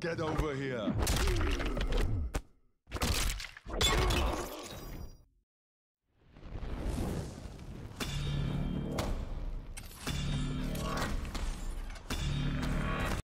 Get over here.